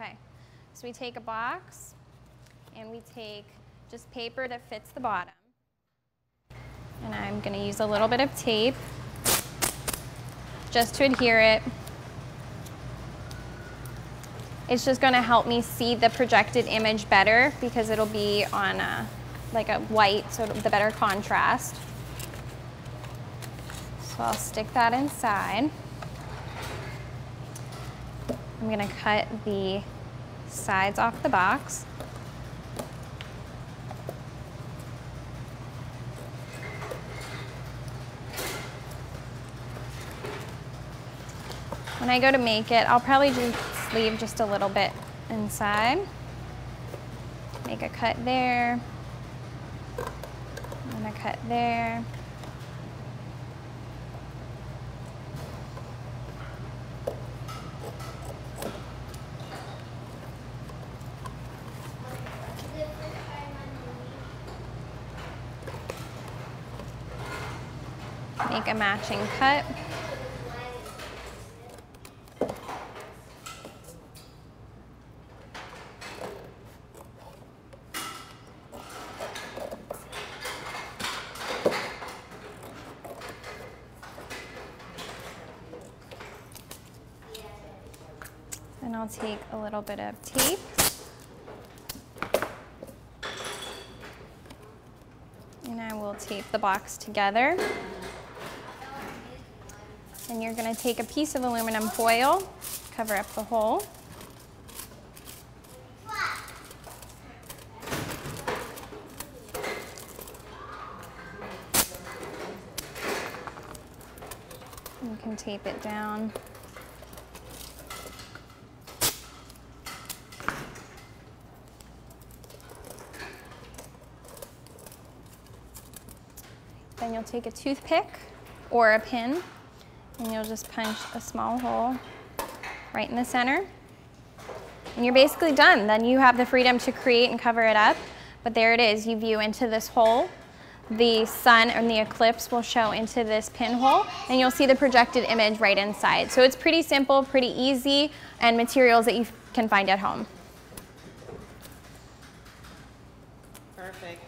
Okay, so we take a box and we take just paper that fits the bottom. And I'm gonna use a little bit of tape just to adhere it. It's just gonna help me see the projected image better because it'll be on a, like a white, so the better contrast. So I'll stick that inside. I'm gonna cut the sides off the box. When I go to make it, I'll probably just leave just a little bit inside. Make a cut there, and a cut there. Make a matching cut. And I'll take a little bit of tape. And I will tape the box together. And you're gonna take a piece of aluminum foil, cover up the hole. You can tape it down. Then you'll take a toothpick or a pin and you'll just punch a small hole right in the center. And you're basically done. Then you have the freedom to create and cover it up. But there it is, you view into this hole. The sun and the eclipse will show into this pinhole and you'll see the projected image right inside. So it's pretty simple, pretty easy, and materials that you can find at home. Perfect.